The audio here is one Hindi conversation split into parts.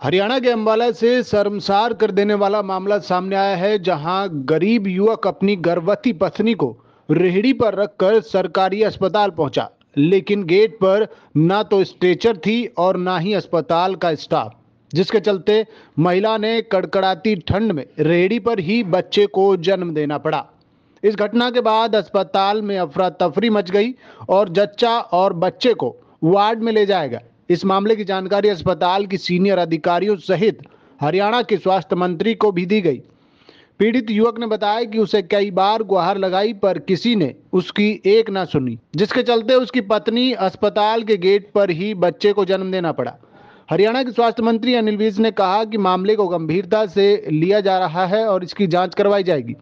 हरियाणा के अंबाला से शर्मसार कर देने वाला मामला सामने आया है, जहाँ गरीब युवक अपनी गर्भवती पत्नी को रेहड़ी पर रखकर सरकारी अस्पताल पहुँचा। लेकिन गेट पर ना तो स्ट्रेचर थी और ना ही अस्पताल का स्टाफ, जिसके चलते महिला ने कड़कड़ाती ठंड में रेहड़ी पर ही बच्चे को जन्म देना पड़ा। इस घटना के बाद अस्पताल में अफरा तफरी मच गई और जच्चा और बच्चे को वार्ड में ले जाया गया। इस मामले की जानकारी अस्पताल की सीनियर अधिकारियों सहित हरियाणा के स्वास्थ्य मंत्री को भी दी गई। पीड़ित युवक ने बताया कि उसे कई बार गुहार लगाई, पर किसी ने उसकी एक ना सुनी, जिसके चलते उसकी पत्नी अस्पताल के गेट पर ही बच्चे को जन्म देना पड़ा। हरियाणा के स्वास्थ्य मंत्री अनिल विज ने कहा कि मामले को गंभीरता से लिया जा रहा है और इसकी जाँच करवाई जाएगी।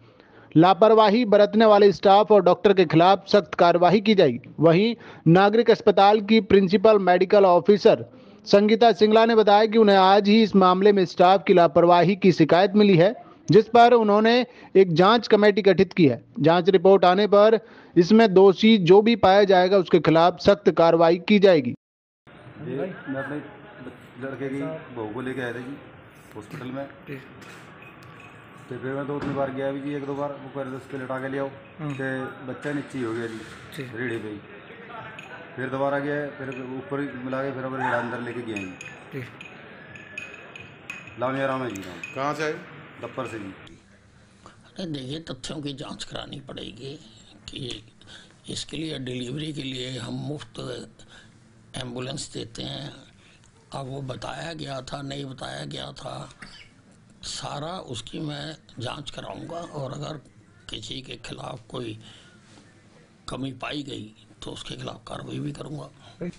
लापरवाही बरतने वाले स्टाफ और डॉक्टर के खिलाफ सख्त कार्रवाई की जाएगी। वहीं नागरिक अस्पताल की principal medical officer Sangeeta Singla ने बताया कि उन्हें आज ही इस मामले में स्टाफ की लापरवाही की शिकायत मिली है, जिस पर उन्होंने एक जाँच कमेटी गठित की है। जाँच रिपोर्ट आने पर इसमें दोषी जो भी पाया जाएगा उसके खिलाफ सख्त कार्रवाई की जाएगी। लड़के की बहू को लेके आया था हॉस्पिटल में। तो फिर मैं दो तीन बार गया भी जी एक दो बार वो कर उस पर लिटा के ले आओ तो बच्चा नीचे ही गया जी रेड़ी पे ही फिर दोबारा गया फिर ऊपर मिला के फिर रेड़ा अंदर लेके गए जी लामिया राम है जी कहाँ से आए दफ्तर से जी अरे देखिए तथ्यों की जाँच करानी पड़ेगी कि इसके लिए डिलीवरी के लिए हम मुफ़्त एंबुलेंस देते हैं अब वो बताया गया था नहीं बताया गया था सारा उसकी मैं जाँच कराऊँगा और अगर किसी के खिलाफ कोई कमी पाई गई तो उसके खिलाफ कार्रवाई भी करूँगा।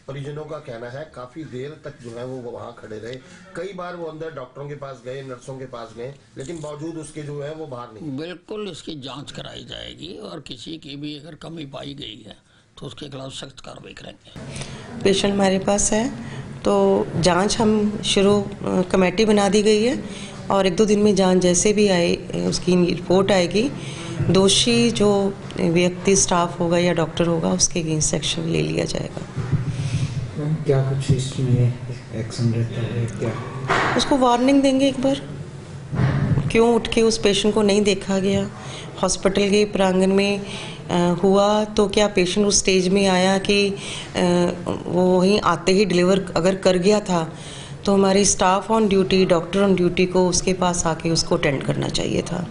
परिजनों का कहना है काफ़ी देर तक जो है वो वहाँ खड़े रहे। कई बार वो अंदर डॉक्टरों के पास गए नर्सों के पास गए लेकिन बावजूद उसके जो है वो बाहर नहीं। बिल्कुल इसकी जाँच कराई जाएगी और किसी की भी अगर कमी पाई गई है तो उसके खिलाफ सख्त कार्रवाई करेंगे। पेशेंट हमारे पास है तो जाँच हम शुरू कमेटी बना दी गई है। और एक दो दिन में जान जैसे भी आए उसकी रिपोर्ट आएगी। दोषी जो व्यक्ति स्टाफ होगा या डॉक्टर होगा उसके अगेंस्ट एक्शन ले लिया जाएगा। क्या कुछ इसमें एक्शन रहता है क्या? उसको वार्निंग देंगे एक बार। क्यों उठ के उस पेशेंट को नहीं देखा गया? हॉस्पिटल के प्रांगण में हुआ तो क्या पेशेंट उस स्टेज में आया कि वो वहीं आते ही डिलीवर अगर कर गया था तो हमारी staff on duty doctor on duty को उसके पास आके उसको अटेंड करना चाहिए था।